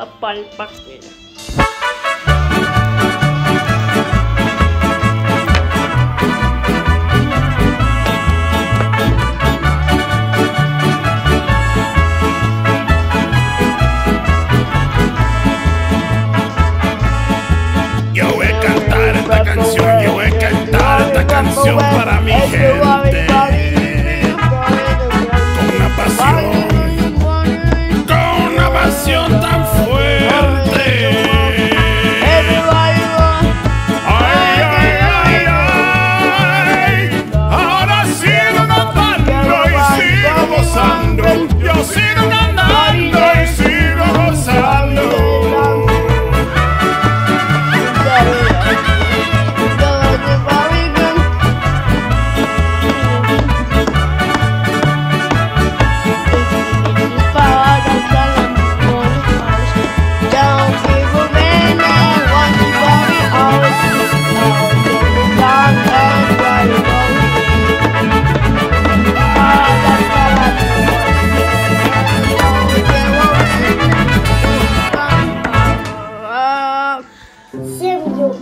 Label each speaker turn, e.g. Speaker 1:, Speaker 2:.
Speaker 1: a palpaquera.
Speaker 2: Yo voy a cantar esta canción, yo voy a cantar esta canción para mi gente. семью.